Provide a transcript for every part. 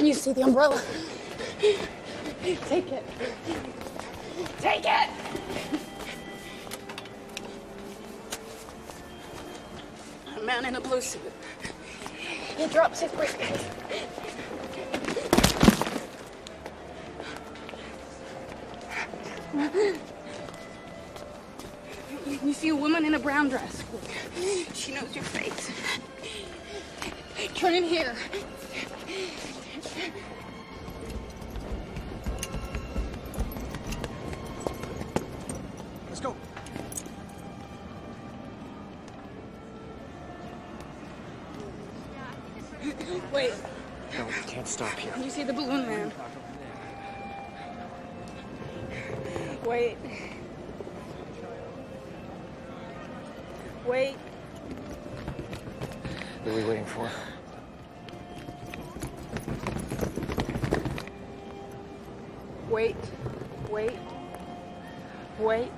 Can you see the umbrella? Take it. Take it! A man in a blue suit. He drops his briefcase. You see a woman in a brown dress. She knows your face. Turn in here. Wait, No, we can't stop here. you see the balloon man. Wait. Wait. What are we waiting for? Wait. Wait. Wait.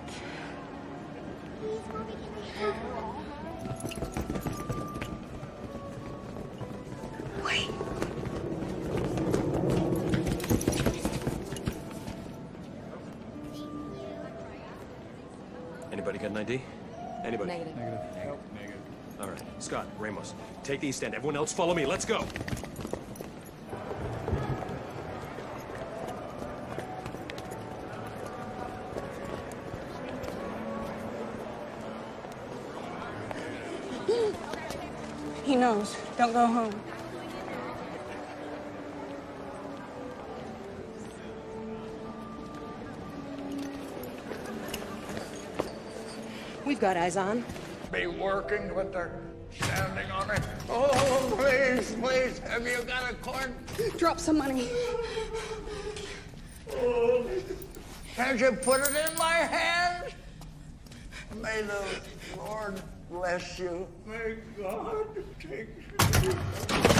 Anybody got an ID? Anybody? Negative. Negative. Negative. All right. Scott, Ramos, take the east end. Everyone else follow me. Let's go. He knows. Don't go home. We've got eyes on. be working with their standing on it. Oh, please, please, have you got a cord? Drop some money. Can't you put it in my hand? May the Lord bless you. May God take you.